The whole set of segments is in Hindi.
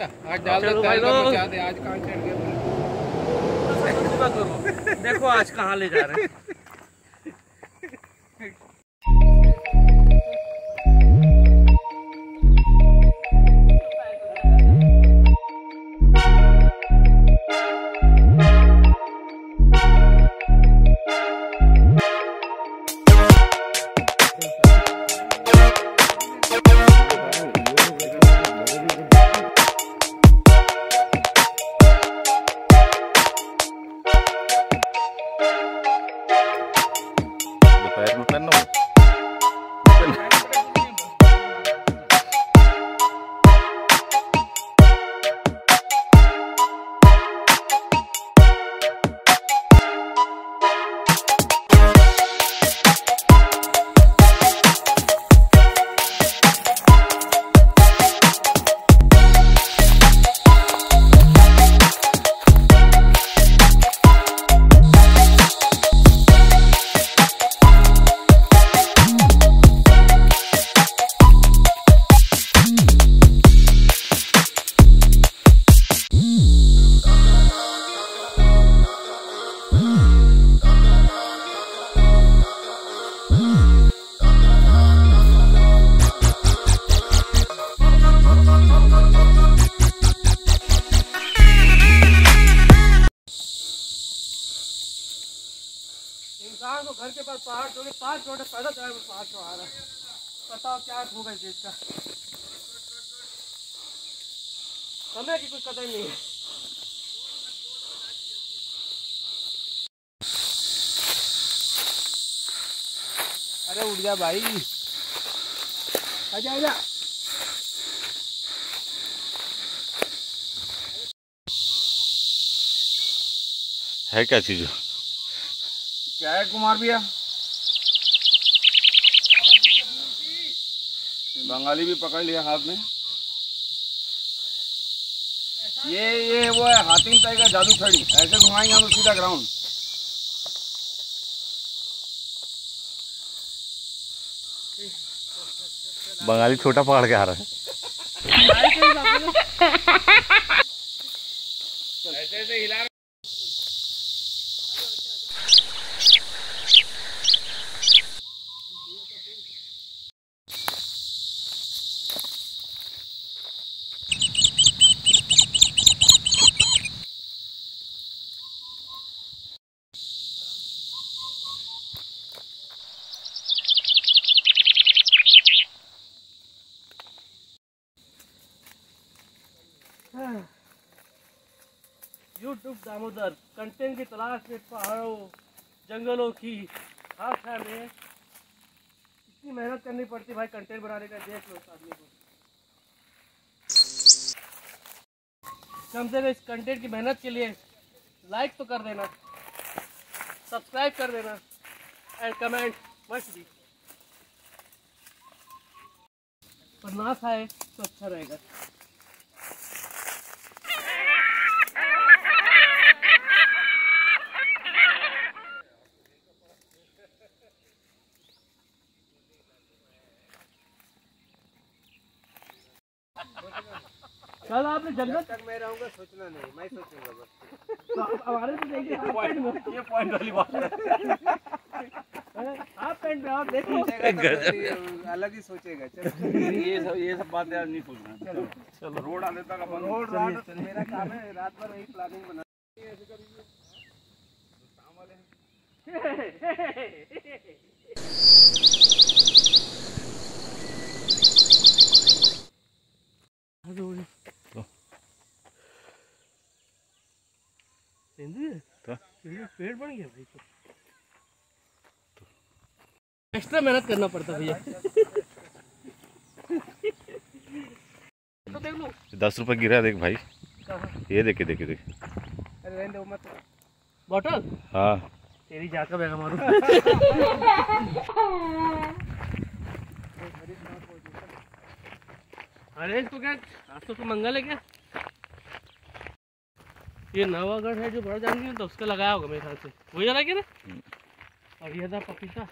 आज डाल देते हैं लोग। बचा दे आज कहाँ चढ़ गए देखो आज कहाँ ले जा रहे हैं को घर के पास पहाड़ छोड़ पाँच किलोमीटर पैदल चढ़ा पहाड़ चढ़ा रहा है। बताओ क्या होगा इस चीज़ का समय की कोई कदर नहीं है। अरे उठ जा भाई। आजा आजा है क्या चीज़? क्या है कुमार भैया? बंगाली भी पकड़ लिया हाथ में। ये ये वो है हातिम टाइप का जादू छड़ी। ऐसे घुमाएँगे हम सीधा ग्राउंड बंगाली छोटा पकड़ के आ रहा है। ऐसे ऐसे हिला यूट्यूब दामोदर कंटेंट की तलाश में पहाड़ों, जंगलों की खास है में इतनी मेहनत करनी पड़ती भाई कंटेंट बनाने का, देख लो आदमी को। कम से कम इस कंटेंट की मेहनत के लिए? लाइक तो कर देना सब्सक्राइब कर देना एंड कमेंट मस्ट भी पर ना खाए तो अच्छा रहेगा। कल आपने जंगल तक मैं रहूँगा सोचना नहीं मैं सोचूँगा बस। तो हमारे से देखिए ये पॉइंट वाली बात है। हाफ़ पैंट में आप देखो। तो अलग ही सोचेगा चलो। ये सब ये सब बातें आज नहीं सोचना। चलो। चलो रोड आने तक अपन रोड रात मेरा काम है रात भर वही प्लानिंग बना। तो? पेड़ बन गया भाई एक्स्ट्रा मेहनत करना पड़ता भैया। तो देख लो दस रुपए गिरा देख भाई। ये देखे देखे देख। अरे रहने दो मत। बॉटल? हाँ। तेरी जाकर बैग मारू। अरे इसको क्या आज तो, तो मंगल है क्या? ये नवागढ़ है जो बड़ा जाएँगे तो उसका लगाया होगा मेरे ख्याल से। वही लगा क्या ना? और यह था पपीता।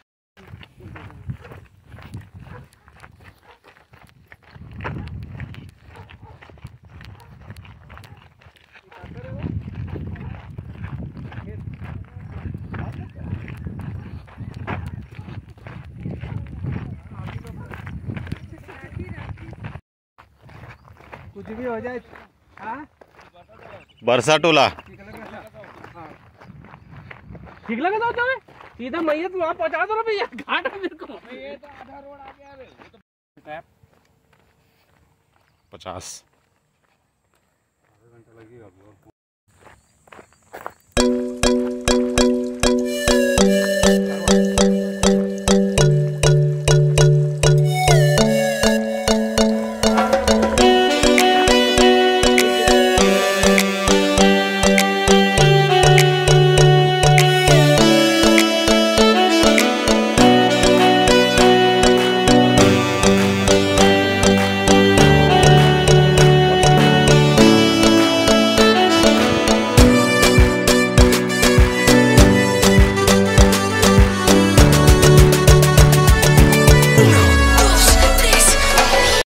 कुछ भी हो जाए हाँ? बरसा टोला। ठीक लगा था तुम्हें? सीधा मैयत वहाँ पहुँचा दो ना भैया घाट में मेरे को। पचास।